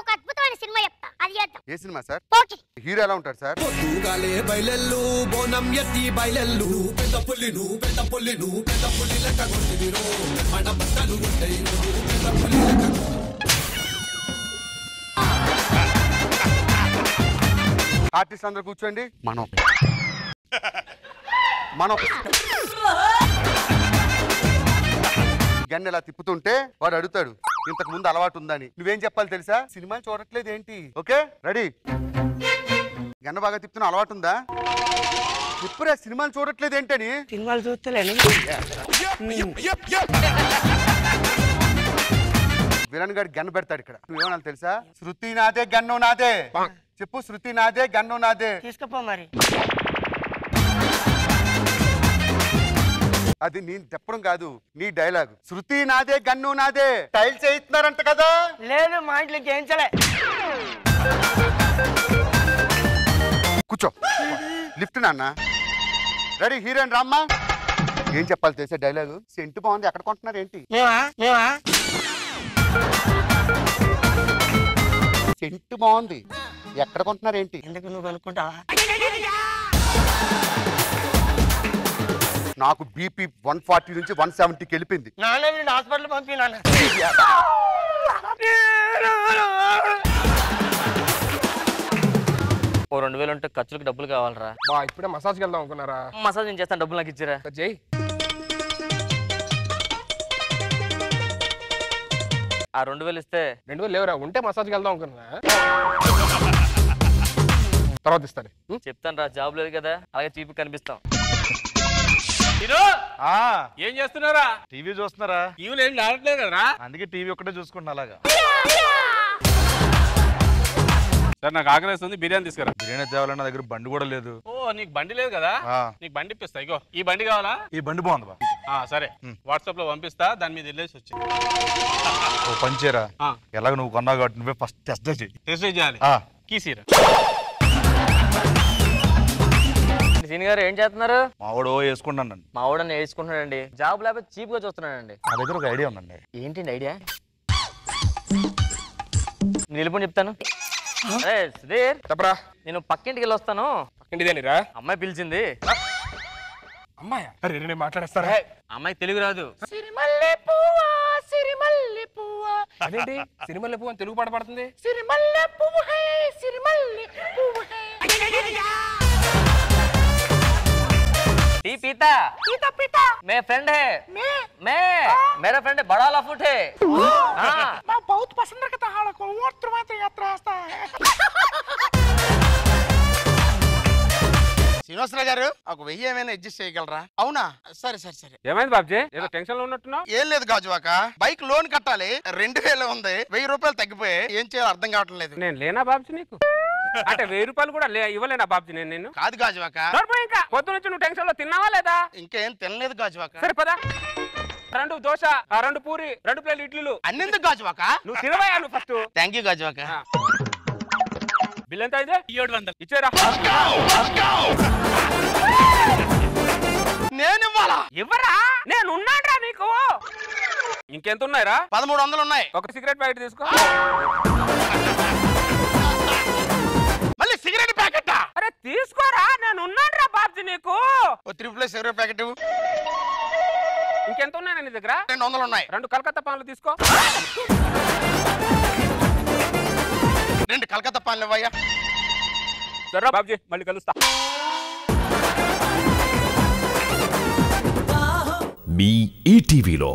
ఒక అద్భుతమైన సినిమా చెప్తా. అది చేద్దాం. ఏ సినిమా సార్? ఓకే హీరో ఎలా ఉంటాడు సార్? పొద్దుగాలే బయలెల్లు బోనం ఎత్తి బయలెల్లు. పెద్ద పుల్లి నువ్వు పెద్ద పుల్లి నువ్వు పెద్ద పుల్లి లెక్క కొట్టిదిరో మన బట్టలు ఉంటాయి నువ్వు పెద్ద పుల్లి లెక్క ఆర్టిస్ట్ అందరు కూర్చోండి. మనం మనం గన్ను ఇలా తిప్పుతుంటే వాడు అడుగుతాడు ఇంతకు ముందు అలవాటు ఉందని. నువ్వేం చెప్పాలి తెలుసా? సినిమాలు చూడట్లేదు ఏంటి? ఓకే? రెడీ? గన్న బాగా తిప్పుతున్న అలవాటు ఉందా? ఇప్పుడే సినిమాలు చూడట్లేదు ఏంటని? సినిమాలు చూస్తలేను విలన్ గారి గన్ను పెడతాడు ఇక్కడ. నువ్వేమన్నా తెలుసా? శృతి నాదే గన్ను నాదే. చెప్పు శృతి నాదే గన్ను నాదే. తీసుకుపో మరి. అది నేను చెప్పడం కాదు నీ డైలాగ్. శృతి నాదే గన్ను నాదే. టైల్ చేయిస్తున్నారంట కదా. లేదు మా ఇంట్లో చేయించలే కూర్చో. లిఫ్ట్ నాన్న. రెడీ హీరోయిన్ రామ్మా. ఏం చెప్పాలి తెలిసే డైలాగ్? సెంట్ బాగుంది ఎక్కడ కొంటున్నారు ఏంటి? సెంట్ బాగుంది ఎక్కడ కొంటున్నారు ఏంటి? ఎందుకు నువ్వు అనుకుంటావా? నాకు బీపీ వన్ ఫార్టీ నుంచి వన్ సెవెంటీకి వెళ్ళిపోయింది. నాన్న వీడిని హాస్పిటల్ పంపినాను ఓ రెండు వేలు ఉంటే ఖర్చులకు డబ్బులు కావాలరా. బా ఇప్పుడే మసాజ్కి వెళ్దాం అనుకున్నారా? మసాజ్ నేను చేస్తాను డబ్బులు నాకు ఇచ్చిరా. జై. ఆ రెండు వేలు ఇస్తే రెండు వేలు లేవురా ఉంటే మసాజ్కి వెళ్దాం అనుకున్నా తర్వాత ఇస్తాను? చెప్తాను రా జాబ్ లేదు కదా అలాగే చీపి కనిపిస్తాం. ఏం చేస్తున్నారా? టీవీ చూస్తున్నారా? టీవీలో ఏం ఆడట్లేదు కదరా? అందుకే టీవీ ఒక్కటే చూసుకుంటున్నా అలాగా. సార్ నాకు ఆకలిస్తుంది. బిర్యానీ తీసుకురా. బిర్యానీ తేవాలన్న నా దగ్గర బండి కూడా లేదు. ఓ నీకు బండి లేదు కదా? ఆ. నీకు బండి ఇప్పిస్తా ఇగో. ఈ బండి కావాలా? ఈ బండి బాగుంది బా. ఆ సరే. వాట్సాప్లో పంపిస్తా దాని మీద వెళ్ళేసి వచ్చి. ఓ పని చేయరా ఆ. ఎలాగ నువ్వు కొన్నావు కాబట్టి నువ్వే ఫస్ట్ టెస్ట్ చేయి టెస్ట్ చేయాలి. ఆ. కీసీరా. సీని గారు ఏం చేస్తున్నారు? మా వాడు వేసుకుంటానండి. మా వాడని వేసుకుంటున్నాడండి. జాబ్ లేకపోతే చీప్గా చూస్తున్నాడండి. నా దగ్గర ఒక ఐడియా ఉందండి. ఏంటండి ఐడియా? నిలుపుని చెప్తాను. అరే సుధీర్ చెప్పరా? నేను పక్కింటికి వెళ్ళి వస్తాను పక్కింటిదేనిరా? అమ్మాయి పిలిచింది. అమ్మాయా? అరే నేను మాట్లాడేస్తారా? అమ్మాయికి తెలుగు రాదు. సిరిమల్లె పువ్వా సిరిమల్లె పువ్వా. అదేంటి? అని తెలుగు పాట పడుతుంది? సిరిమల్లె పువ్వు హై సిరిమల్లె పువ్వు హై. టీ पीता पीता पीता मैं फ्रेंड है मैं मैं मेरा फ्रेंड है बड़ा लफुट है हाँ मैं बहुत पसंद करता हूँ को और तुम्हारे यात्रा आता है శ్రీనివాసరావు గారు ఒక వెయ్యి ఏమైనా అడ్జస్ట్ చేయగలరా అవునా సరే సరే సరే ఏమైంది బాబ్జీ ఏదో టెన్షన్ లో ఉన్నట్టున్నావు ఏం లేదు గాజువాక బైక్ లోన్ కట్టాలి రెండు వేలు ఉంది వెయ్యి రూపాయలు తగ్గిపోయాయి ఏం చేయాలో అర్థం కావట్లేదు నేను లేనా బాబ్జీ నీకు అంటే వెయ్యి రూపాయలు కూడా లే ఇవ్వలేనా బాబ్జీ నేను నిన్ను? కాదు గాజువాక. ఇంకా. పొద్దు నుంచి నువ్వు టెన్షన్లో తిన్నావా లేదా? ఇంకేం తినలేదు గాజువాక. సరే పదా. రెండు దోశ ఆ రెండు పూరి రెండు ప్లేట్ ఇడ్లీలు. అన్నెందుకు గాజువాక? నువ్వు తినవయా నువ్వు first. Thank you Gajuwaka. Bill ఎంత అయితే ఏడు వందలు. ఇచ్చేరా. నేను ఇవ్వాలా? ఇవ్వరా? నేను ఉన్నాడ్రా నీకు. ఇంకెంత ఉన్నాయిరా? పదమూడు వందలు ఉన్నాయి. ఒక సిగరెట్ ప్యాకెట్ తీసుకో. ప్లేస్ సిగరెట్ ప్యాకెట్ ఇంకెంత ఉన్నాయి నీ దగ్గర? రెండు వందలు ఉన్నాయి. రెండు కలకత్తా పాన్లు తీసుకో. రెండు కలకత్తా పాన్లు ఇవ్వయ్యా. సరే బాబ్జీ మళ్ళీ కలుస్తా. మీ ఈటీవీలో